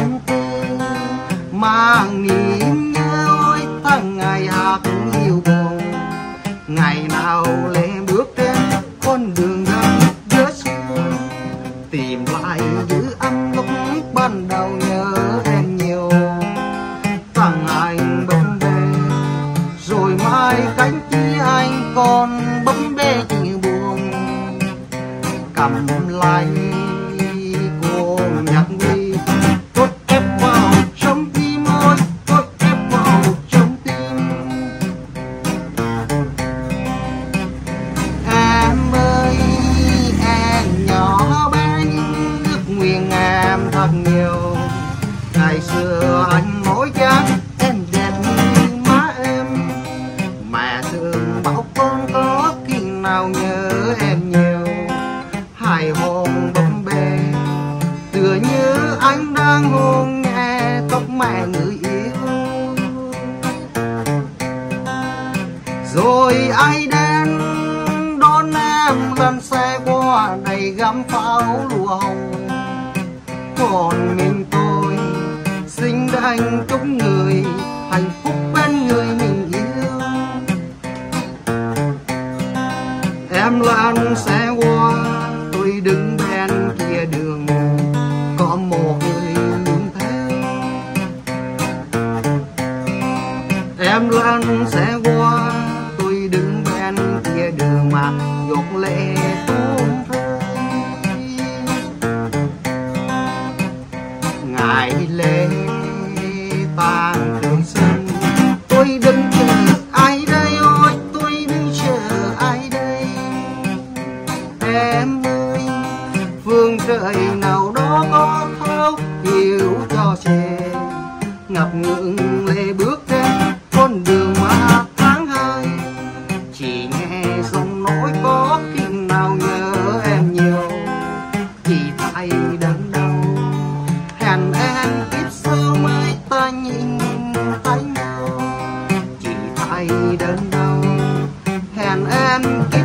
lòng cô mang niềm nhớ ôi tháng ngày hạ cũng yêu bầu ngày nào lê bước trên con đường gần giữa xưa tìm lại giữ ăn lúc ban đầu nhớ em nhiều. Thằng anh bấm bê, rồi mai cánh chi anh còn bấm bê tình buồn. Cầm lạnh em nhiều. Ngày xưa anh mỗi chán em đẹp như má em. Mẹ thường bảo con có khi nào nhớ em nhiều. Hai hồn bấm bê, tựa như anh đang hôn nghe tóc mẹ người yêu. Rồi ai đến đón em, lên xe qua đầy gắm pháo lụa hồng còn mình tôi. Ra anh phúc người, hạnh phúc bên người mình yêu. Em lan sẽ qua, tôi đứng bên kia đường. Có một người luôn theo. Em lan sẽ qua, tôi đứng bên kia đường mà giọt lệ đại lễ ta thương xuân tôi đứng chờ ai đây? Ôi, tôi đứng chờ ai đây? Em ơi, phương trời nào đó có thấu hiểu cho trẻ. Ngập ngừng um,